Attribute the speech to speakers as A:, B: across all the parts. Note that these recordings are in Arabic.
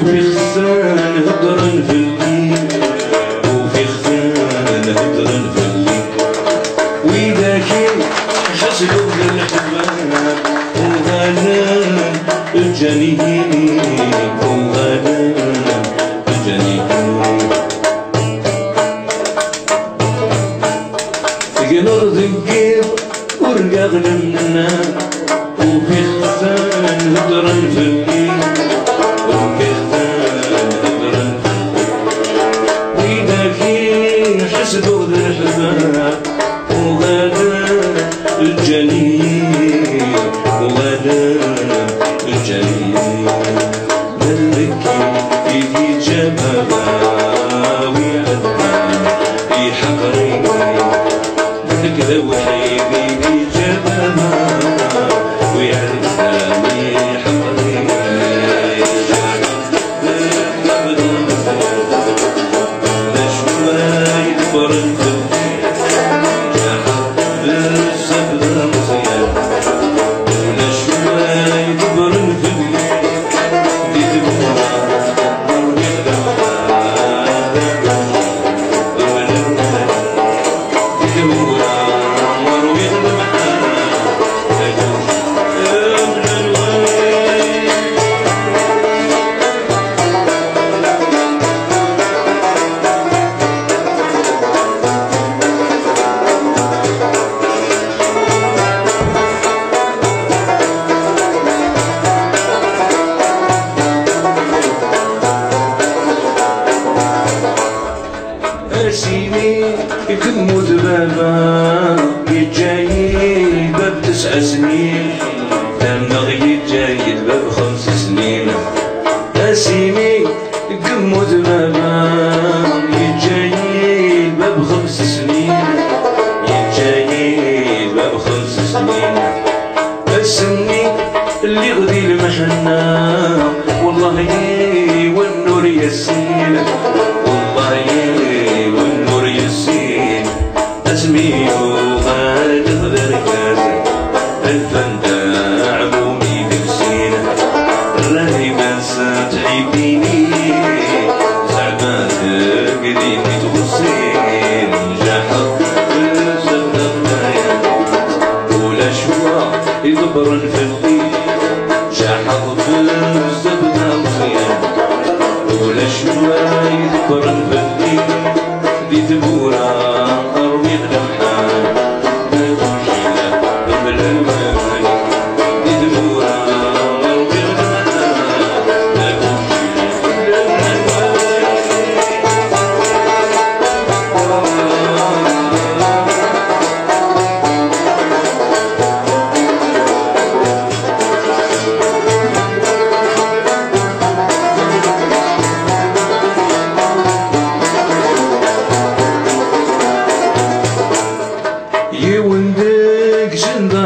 A: في خسان هضرن في القلب وفي خسان هضرن في القلب وإذا كان حسلو بالحمام وغنى الجنين وغنى الجنين قنر ذقيب ورقاغ لمنا وفي خسان هضرن في القلب يجي جبابا أسيني تموت بابا يجاي باب تسع سنين. دمغ يجاي باب خمس سنين. أسيني تموت بابا يجاي باب خمس سنين. يجاي باب خمس سنين. السني اللي غدي المحنة والله والنور يسين Baron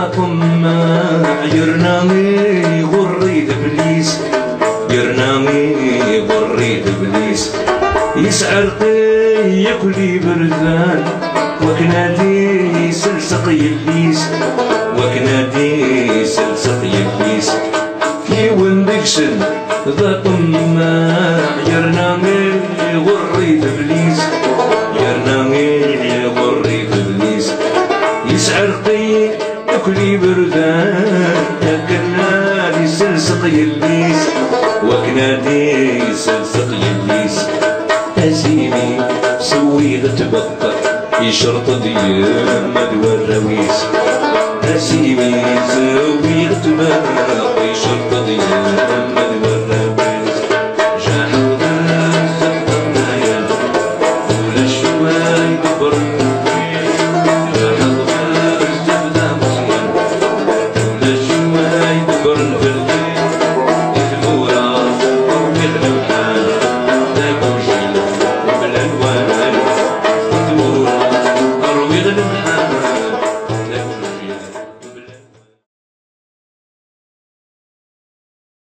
A: جندا طماع يرنامي غريد إبليس. يرنامي غريد إبليس. يسعر ياكلي بردان وكنادي سلسق يبليس سلسق يبليس وكنادي سلسق يبليس أزيني سوي غتبقى يشرط ديال مدوى الرويس. أزيني سوي غتبقى يشرط